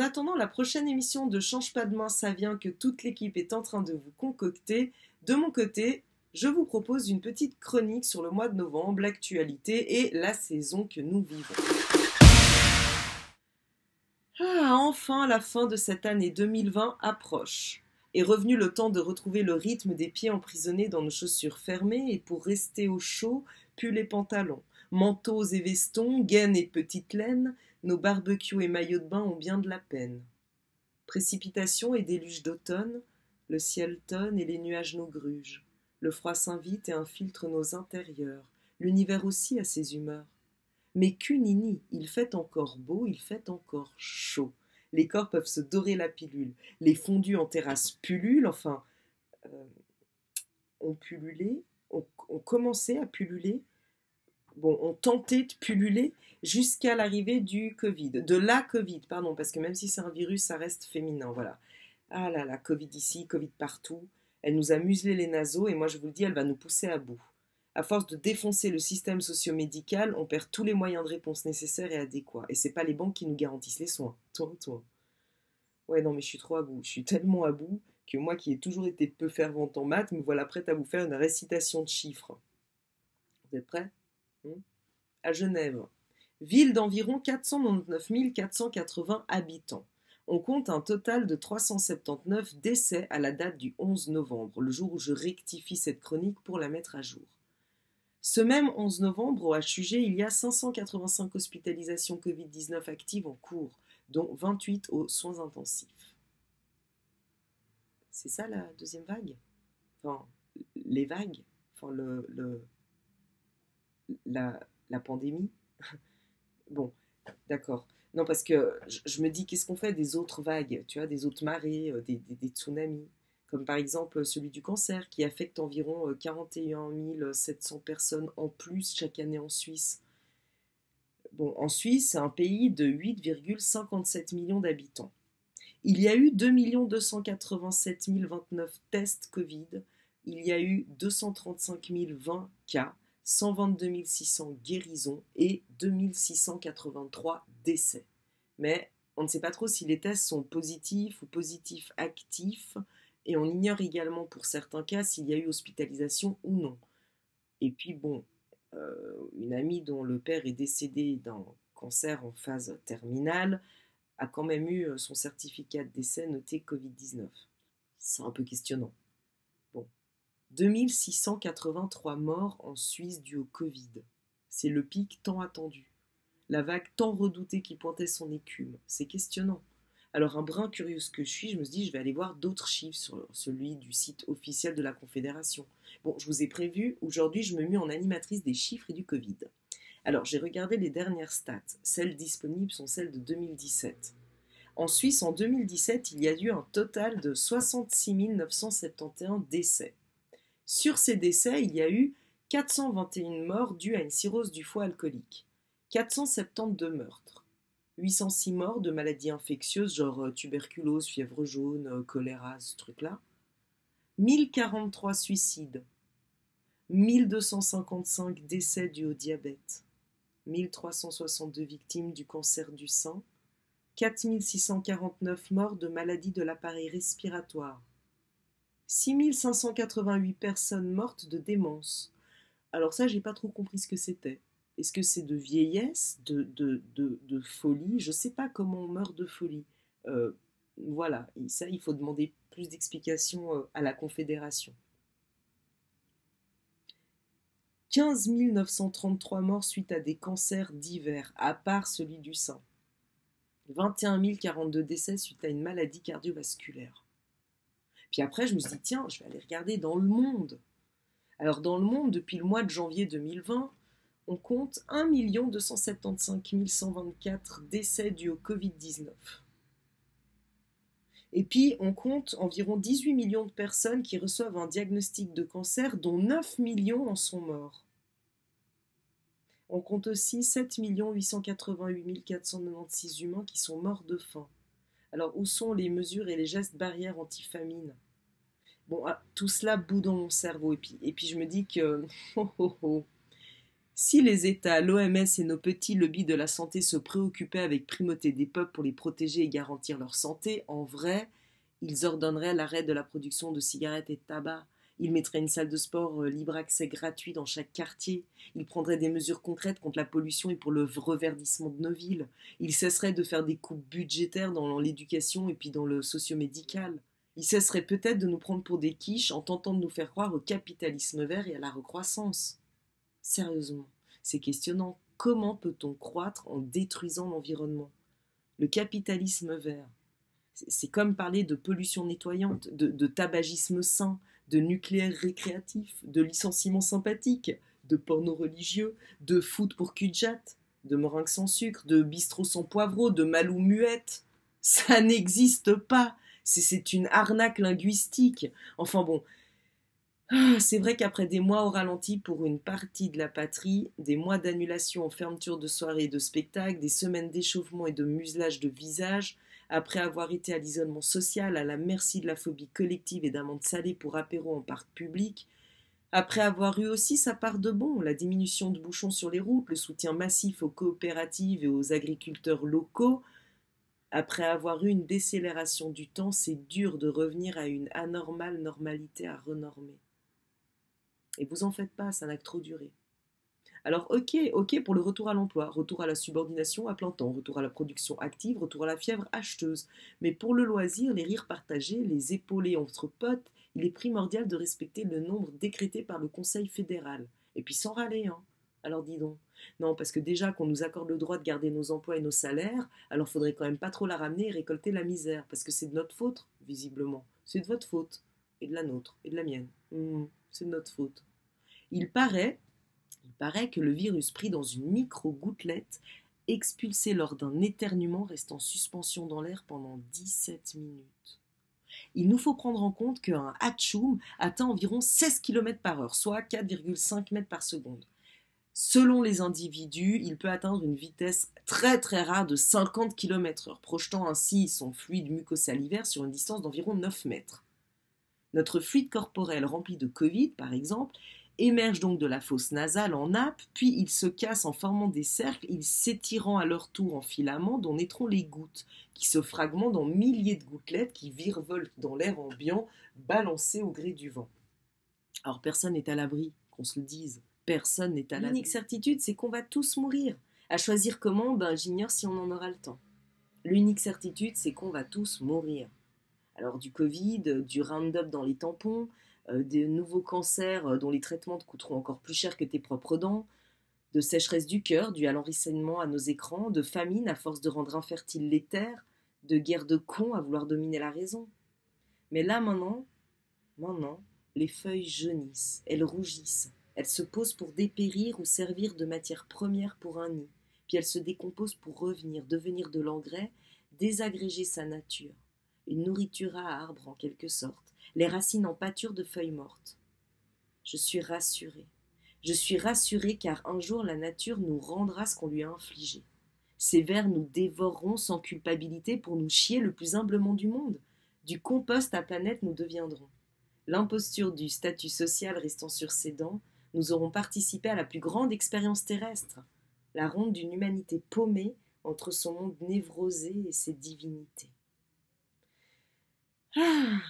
En attendant la prochaine émission de Change pas de main, ça vient que toute l'équipe est en train de vous concocter, de mon côté, je vous propose une petite chronique sur le mois de novembre, l'actualité et la saison que nous vivons. Ah, enfin, la fin de cette année 2020 approche. Est revenu le temps de retrouver le rythme des pieds emprisonnés dans nos chaussures fermées et pour rester au chaud, pull les pantalons, manteaux et vestons, gaines et petites laines, nos barbecues et maillots de bain ont bien de la peine. Précipitations et déluge d'automne, le ciel tonne et les nuages nous grugent. Le froid s'invite et infiltre nos intérieurs. L'univers aussi a ses humeurs. Mais cunini, il fait encore beau, il fait encore chaud. Les corps peuvent se dorer la pilule. Les fondus en terrasse pullulent, enfin, euh, ont pullulé, ont, ont commencé à pulluler, bon, ont tenté de pulluler jusqu'à l'arrivée du Covid, de la Covid, pardon, parce que même si c'est un virus, ça reste féminin, voilà. Ah là là, Covid ici, Covid partout. Elle nous a muselé les naseaux et moi je vous le dis, elle va nous pousser à bout. À force de défoncer le système socio-médical, on perd tous les moyens de réponse nécessaires et adéquats. Et c'est pas les banques qui nous garantissent les soins. Toi, toi. Ouais, non, mais je suis trop à bout. Je suis tellement à bout que moi qui ai toujours été peu fervente en maths, me voilà prête à vous faire une récitation de chiffres. Vous êtes prêts? À Genève, ville d'environ 499 480 habitants. On compte un total de 379 décès à la date du 11 novembre, le jour où je rectifie cette chronique pour la mettre à jour. Ce même 11 novembre, au HUG, il y a 585 hospitalisations Covid-19 actives en cours, dont 28 aux soins intensifs. C'est ça la deuxième vague? Enfin, les vagues? Enfin, le, le la, la pandémie Bon, d'accord. Non, parce que je, me dis, qu'est-ce qu'on fait des autres vagues, tu vois, des autres marées, euh, des, tsunamis? Comme par exemple celui du cancer, qui affecte environ 41 euh, 700 personnes en plus chaque année en Suisse. Bon, en Suisse, c'est un pays de 8,57 millions d'habitants. Il y a eu 2 287 029 tests Covid. Il y a eu 235 020 cas 122 600 guérisons et 2683 décès. Mais on ne sait pas trop si les tests sont positifs ou positifs actifs, et on ignore également pour certains cas s'il y a eu hospitalisation ou non. Et puis bon, euh, une amie dont le père est décédé d'un cancer en phase terminale a quand même eu euh, son certificat de décès noté Covid-19. C'est un peu questionnant. 2683 morts en Suisse dû au Covid. C'est le pic tant attendu. La vague tant redoutée qui pointait son écume. C'est questionnant. Alors, un brin curieuse que je suis, je me dit, je vais aller voir d'autres chiffres sur celui du site officiel de la Confédération. Bon, je vous ai prévu, aujourd'hui, je me mets en animatrice des chiffres et du Covid. Alors, j'ai regardé les dernières stats. Celles disponibles sont celles de 2017. En Suisse, en 2017, il y a eu un total de 66 971 décès. Sur ces décès, il y a eu 421 morts dues à une cirrhose du foie alcoolique, 472 meurtres, 806 morts de maladies infectieuses genre euh, tuberculose, fièvre jaune, euh, choléra, ce truc-là, 1043 suicides, 1255 décès dus au diabète, 1362 victimes du cancer du sein, 4649 morts de maladies de l'appareil respiratoire, 6588 personnes mortes de démence. Alors ça, j'ai pas trop compris ce que c'était. Est-ce que c'est de vieillesse, de, de, de, folie? Je sais pas comment on meurt de folie. Euh, voilà, ça, il faut demander plus d'explications euh, à la Confédération. 15 933 morts suite à des cancers divers, à part celui du sein. 21 042 décès suite à une maladie cardiovasculaire. Puis après, je me suis dit, tiens, je vais aller regarder dans le monde. Alors, dans le monde, depuis le mois de janvier 2020, on compte 1 275 124 décès dus au Covid-19. Et puis, on compte environ 18 millions de personnes qui reçoivent un diagnostic de cancer, dont 9 millions en sont morts. On compte aussi 7 888 496 humains qui sont morts de faim. Alors où sont les mesures et les gestes barrières anti-famine? Bon, ah, tout cela bout dans mon cerveau. Et puis, je me dis que oh, oh, oh, Si les États, l'OMS et nos petits lobbies de la santé se préoccupaient avec primauté des peuples pour les protéger et garantir leur santé, en vrai, ils ordonneraient l'arrêt de la production de cigarettes et de tabac. Ils mettraient une salle de sport euh, libre accès gratuit dans chaque quartier. Ils prendraient des mesures concrètes contre la pollution et pour le reverdissement de nos villes. Ils cesseraient de faire des coupes budgétaires dans l'éducation et puis dans le socio-médical. Ils cesseraient peut-être de nous prendre pour des quiches en tentant de nous faire croire au capitalisme vert et à la recroissance. Sérieusement, c'est questionnant. Comment peut-on croître en détruisant l'environnement? Le capitalisme vert, c'est comme parler de pollution nettoyante, de, tabagisme sain, de nucléaire récréatif, de licenciement sympathique, de porno religieux, de foot pour cul de meringue sans sucre, de bistrot sans poivreau, de malou muette. Ça n'existe pas. C'est une arnaque linguistique. Enfin bon, ah, c'est vrai qu'après des mois au ralenti pour une partie de la patrie, des mois d'annulation en fermeture de soirées et de spectacles, des semaines d'échauffement et de muselage de visage, après avoir été à l'isolement social, à la merci de la phobie collective et d'amendes salées pour apéro en parc public, après avoir eu aussi sa part de bon, la diminution de bouchons sur les routes, le soutien massif aux coopératives et aux agriculteurs locaux, après avoir eu une décélération du temps, c'est dur de revenir à une anormale normalité à renormer. Et vous en faites pas, ça n'a que trop duré. Alors ok, ok pour le retour à l'emploi, retour à la subordination à plein temps, retour à la production active, retour à la fièvre acheteuse. Mais pour le loisir, les rires partagés, les épauler entre potes, il est primordial de respecter le nombre décrété par le Conseil fédéral. Et puis sans râler, hein. Alors dis donc. Non, parce que déjà qu'on nous accorde le droit de garder nos emplois et nos salaires, alors faudrait quand même pas trop la ramener et récolter la misère, parce que c'est de notre faute, visiblement. C'est de votre faute, et de la nôtre, et de la mienne. Mmh, c'est de notre faute. Il paraît, il paraît que le virus pris dans une micro-gouttelette, expulsé lors d'un éternuement, reste en suspension dans l'air pendant 17 minutes. Il nous faut prendre en compte qu'un hatchoum atteint environ 16 km par heure, soit 4,5 mètres par seconde. Selon les individus, il peut atteindre une vitesse très très rare de 50 km/h, projetant ainsi son fluide mucosalivaire sur une distance d'environ 9 mètres. Notre fluide corporel rempli de Covid, par exemple, émerge donc de la fosse nasale en nappe, puis il se casse en formant des cercles, ils s'étirant à leur tour en filaments dont naîtront les gouttes, qui se fragmentent en milliers de gouttelettes qui virevoltent dans l'air ambiant, balancées au gré du vent. Alors personne n'est à l'abri, qu'on se le dise. Personne n'est à l'abri. L'unique certitude, c'est qu'on va tous mourir. À choisir comment, ben j'ignore si on en aura le temps. L'unique certitude, c'est qu'on va tous mourir. Alors du Covid, du Roundup dans les tampons, des nouveaux cancers euh, dont les traitements te coûteront encore plus cher que tes propres dents, de sécheresse du cœur due à l'enracinement à nos écrans, de famine à force de rendre infertiles les terres, de guerre de cons à vouloir dominer la raison. Mais là maintenant, maintenant, les feuilles jaunissent, elles rougissent, elles se posent pour dépérir ou servir de matière première pour un nid, puis elles se décomposent pour revenir, devenir de l'engrais, désagréger sa nature, une nourriture à arbre en quelque sorte, les racines en pâture de feuilles mortes. Je suis rassurée. Je suis rassurée car un jour la nature nous rendra ce qu'on lui a infligé. Ces vers nous dévoreront sans culpabilité pour nous chier le plus humblement du monde. Du compost à planète nous deviendrons. L'imposture du statut social restant sur ses dents, nous aurons participé à la plus grande expérience terrestre, la ronde d'une humanité paumée entre son monde névrosé et ses divinités. Ah